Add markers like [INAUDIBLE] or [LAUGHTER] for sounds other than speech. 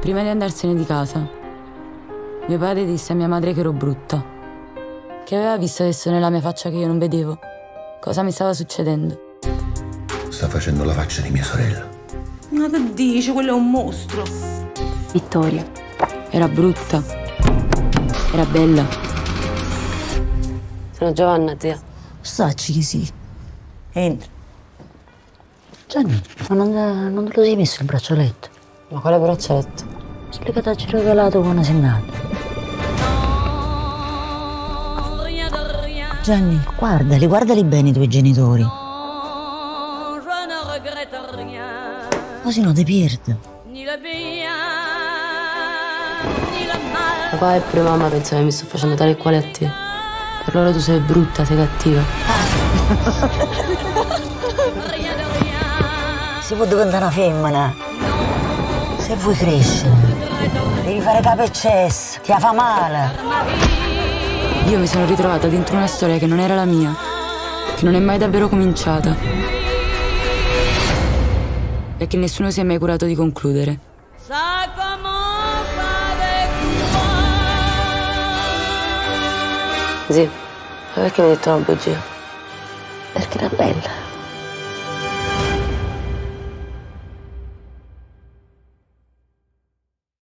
Prima di andarsene di casa, mio padre disse a mia madre che ero brutta, che aveva visto adesso nella mia faccia che io non vedevo cosa mi stava succedendo. Sta facendo la faccia di mia sorella. Ma che dici? Quello è un mostro. Vittoria era brutta, era bella. Sono Giovanna, zia. Stacci che sì. Entra. Gianni, ma non, non te lo sei messo il braccialetto? Ma quale braccialetto? Quello che ti ha regalato quando sei nato. Gianni, guardali, guardali bene i tuoi genitori. Così no ti perdo. Papà e pure mamma pensano che mi sto facendo tale e quale a te. Per loro tu sei brutta, sei cattiva. [LAUGHS] Si può diventare una femmina. Se vuoi crescere, devi fare capo e cesso. Ti fa male. Io mi sono ritrovata dentro una storia che non era la mia, che non è mai davvero cominciata e che nessuno si è mai curato di concludere. Ma perché mi hai detto una bugia? Perché era bella.